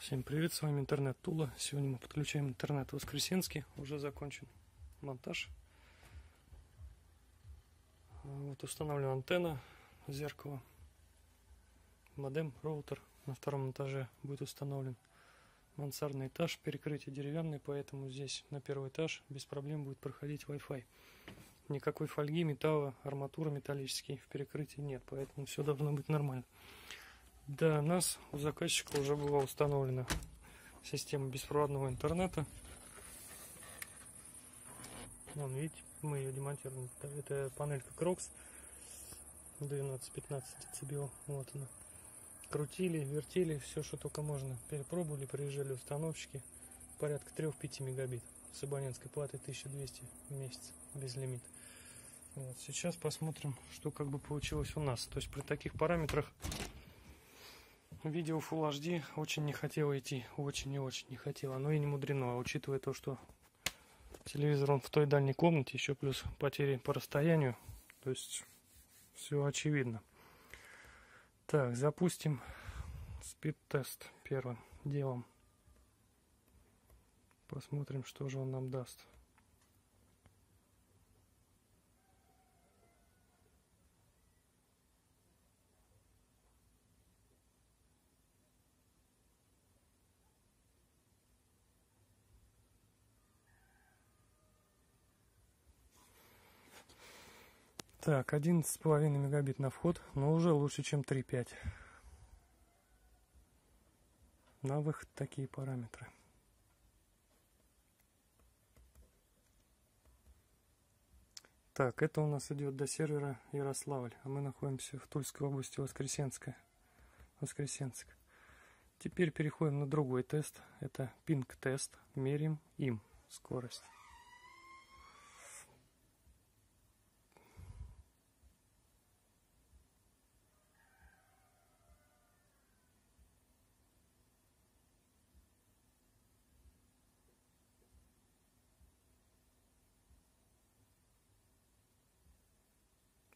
Всем привет, с вами интернет Тула. Сегодня мы подключаем интернет Воскресенский. Уже закончен монтаж. Вот установлена антенна, зеркало, модем, роутер. На втором этаже будет установлен мансардный этаж, перекрытие деревянное, поэтому здесь на первый этаж без проблем будет проходить Wi-Fi. Никакой фольги, металла, арматура металлический в перекрытии нет, поэтому все должно быть нормально. Да, у нас у заказчика уже была установлена система беспроводного интернета. Вон, видите, мы ее демонтируем. Это панелька Крокс 12-15 дБ. Вот она. Крутили, вертели, все, что только можно. Перепробовали, приезжали установщики. Порядка 3-5 мегабит. С абонентской платой 1200 в месяц, без лимита. Вот, сейчас посмотрим, что как бы получилось у нас. То есть при таких параметрах видео Full HD очень не хотело идти, очень и очень не хотело. Но и не мудрено, учитывая то, что телевизор он в той дальней комнате, еще плюс потери по расстоянию. То есть все очевидно. Так, запустим спид-тест первым делом. Посмотрим, что же он нам даст. Так, 11,5 мегабит на вход, но уже лучше, чем 3,5. На выход такие параметры. Так, это у нас идет до сервера Ярославль, а мы находимся в Тульской области Воскресенская. Воскресенск. Теперь переходим на другой тест. Это пинг-тест. Меряем им скорость.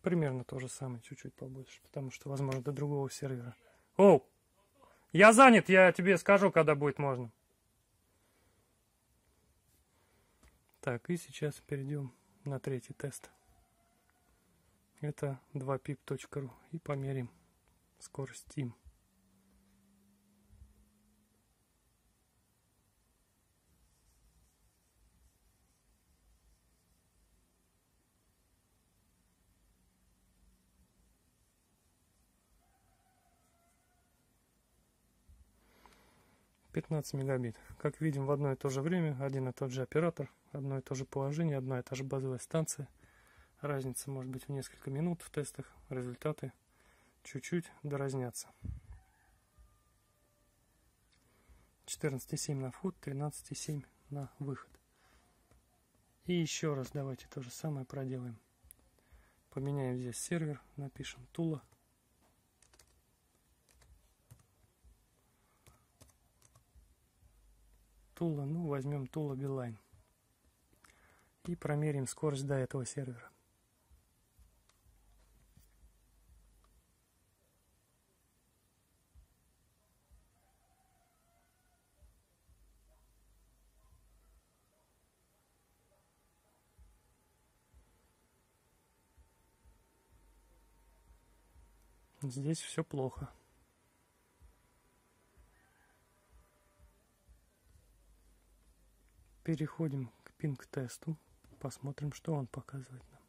Примерно то же самое, чуть-чуть побольше, потому что, возможно, до другого сервера. О, я занят, я тебе скажу, когда будет можно. Так, и сейчас перейдем на третий тест. Это 2pip.ru и померим скорость им. 15 мегабит. Как видим, в одно и то же время один и тот же оператор, одно и то же положение, одна и та же базовая станция. Разница может быть в несколько минут в тестах, результаты чуть-чуть доразнятся. 14,7 на вход, 13,7 на выход. И еще раз давайте то же самое проделаем. Поменяем здесь сервер, напишем Тула Тула, ну возьмем Тула Билайн. И промерим скорость до этого сервера. Здесь все плохо. Переходим к пинг-тесту. Посмотрим, что он показывает нам.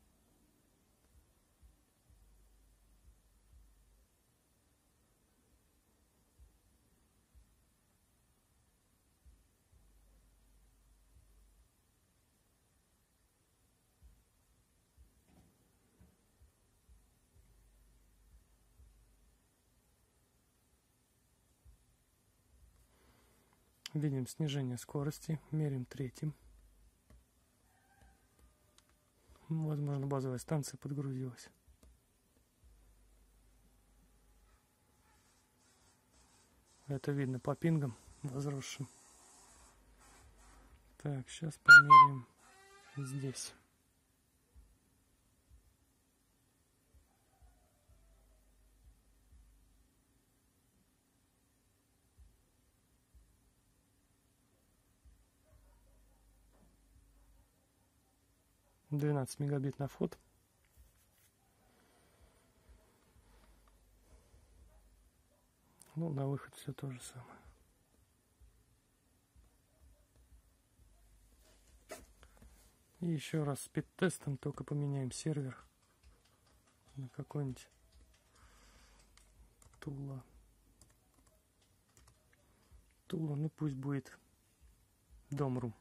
Видим снижение скорости, мерим третьим. Возможно, базовая станция подгрузилась. Это видно по пингам возросшим. Так, сейчас померяем здесь. 12 мегабит на вход. Ну, на выход все то же самое. И еще раз с пит-тестом только поменяем сервер на какой-нибудь Тула. Тула, ну пусть будет Домру.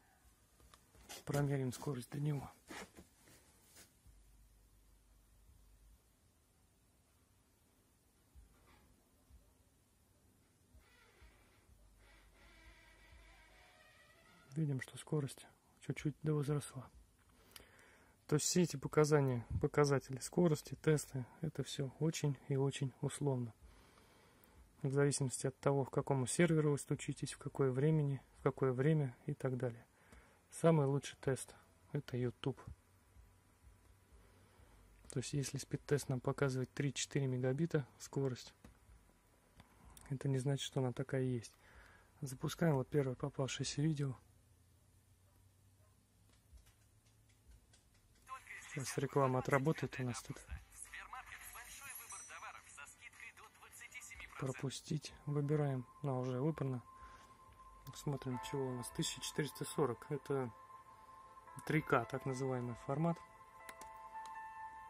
Промерим скорость до него. Видим, что скорость чуть-чуть возросла. То есть все эти показания, показатели скорости, тесты, это все очень и очень условно. В зависимости от того, в какому серверу вы стучитесь, в какое времени, в какое время и так далее. Самый лучший тест – это YouTube. То есть если спид-тест нам показывает 3-4 мегабита скорость, это не значит, что она такая есть. Запускаем вот первое попавшееся видео – Сейчас реклама отработает у нас тут. Пропустить. Выбираем. На, уже выбрано. Смотрим, чего у нас. 1440. Это 3К, так называемый формат.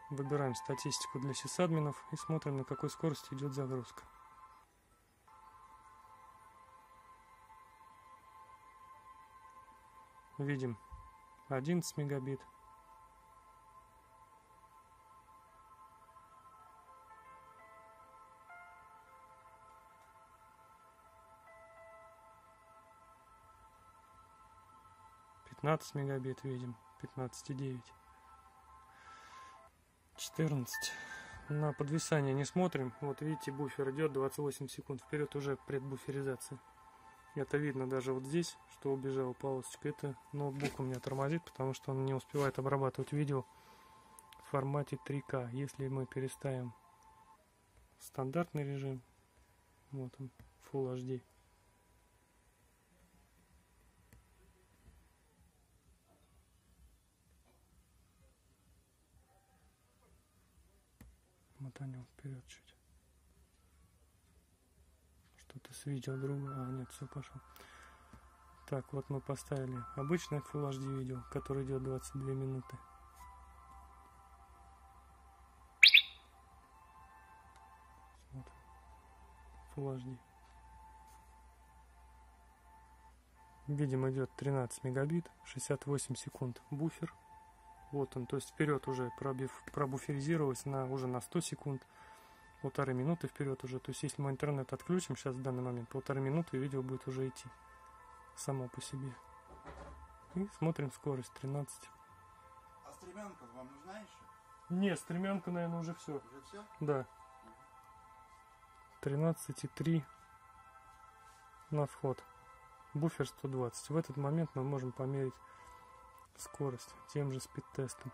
Выбираем статистику для сисадминов и смотрим, на какой скорости идет загрузка. Видим 11 мегабит. 15 мегабит видим, 15,9. 14. На подвисание не смотрим. Вот видите, буфер идет 28 секунд вперед, уже предбуферизация. Это видно даже вот здесь, что убежала полосочка. Это ноутбук у меня тормозит, потому что он не успевает обрабатывать видео в формате 3К. Если мы переставим стандартный режим, вот он, Full HD, мотанем вперед чуть. Что-то с видео друга. А, нет, все, пошел. Так, вот мы поставили обычное Full HD видео, которое идет 22 минуты. Смотрим. Full HD. Видим, идет 13 мегабит, 68 секунд буфер. Вот он, то есть вперед уже пробив, пробуферизировалось на, уже на 100 секунд, полторы минуты вперед уже. То есть если мы интернет отключим сейчас в данный момент, полторы минуты видео будет уже идти само по себе. И смотрим скорость 13. А стремянка вам нужна еще? Не, стремянка, наверное, уже все. Уже все? Да. 13,3 на вход. Буфер 120. В этот момент мы можем померить скорость тем же спид-тестом.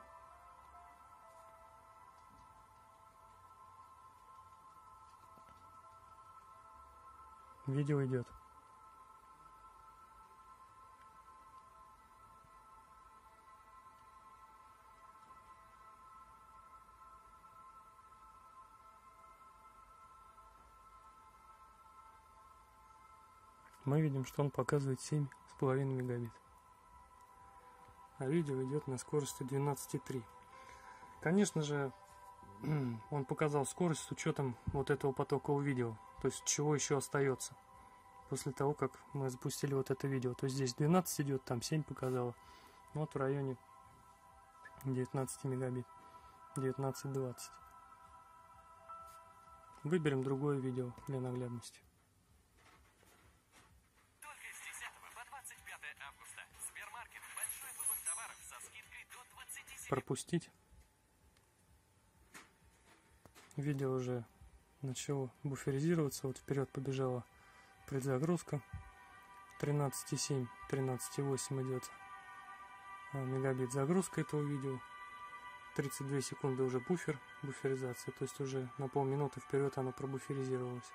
Видео идет. мы видим, что он показывает 7,5 мегабит а видео идет на скорости 12,3. Конечно же, он показал скорость с учетом вот этого потокового видео. То есть, чего еще остается после того, как мы запустили вот это видео. То есть, здесь 12 идет, там 7 показало. Вот в районе 19 мегабит. 19-20. Выберем другое видео для наглядности. Пропустить. Видео уже начало буферизироваться. Вот вперед побежала предзагрузка. 13,7, 13,8 идет а, мегабит загрузка этого видео. 32 секунды уже буфер, буферизация, то есть уже на полминуты вперед оно пробуферизировалось.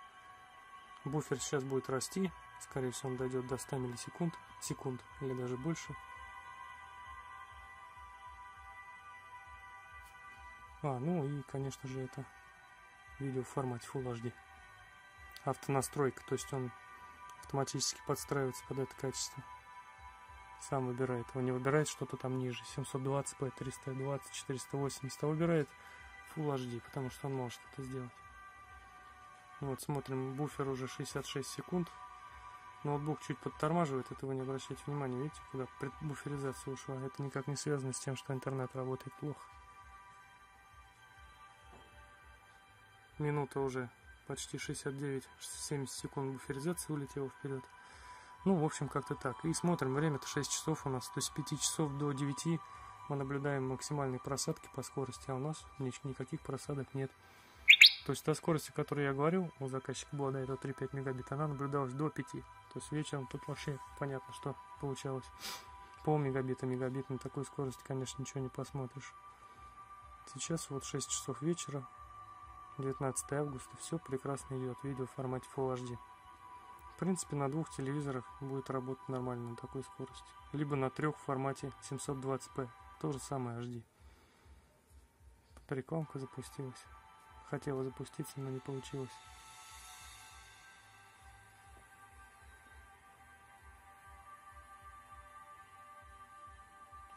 Буфер сейчас будет расти, скорее всего он дойдет до 100 миллисекунд, секунд или даже больше. А, ну и, конечно же, это видео в формате Full HD. Автонастройка, то есть он автоматически подстраивается под это качество. Сам выбирает. Он не выбирает что-то там ниже. 720p, 320, 480. А выбирает Full HD, потому что он может это сделать. Вот, смотрим, буфер уже 66 секунд. Ноутбук чуть подтормаживает, этого не обращайте внимания. Видите, куда буферизация ушла. Это никак не связано с тем, что интернет работает плохо. Минута уже почти 69-70 секунд буферизации улетела вперед. Ну, в общем, как-то так. И смотрим, время-то 6 часов у нас. То есть с 5 часов до 9 мы наблюдаем максимальные просадки по скорости, а у нас никаких просадок нет. То есть та скорость, о которой я говорил, у заказчика была до этого 3-5 мегабит, она наблюдалась до 5. То есть вечером тут вообще понятно, что получалось. Пол мегабита, мегабит на такой скорости, конечно, ничего не посмотришь. Сейчас вот 6 часов вечера, 19 августа, все прекрасно идет, видео в формате Full HD. В принципе, на двух телевизорах будет работать нормально на такой скорости. Либо на трех в формате 720p, то же самое HD. Рекламка запустилась. Хотела запуститься, но не получилось.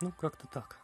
Ну, как-то так.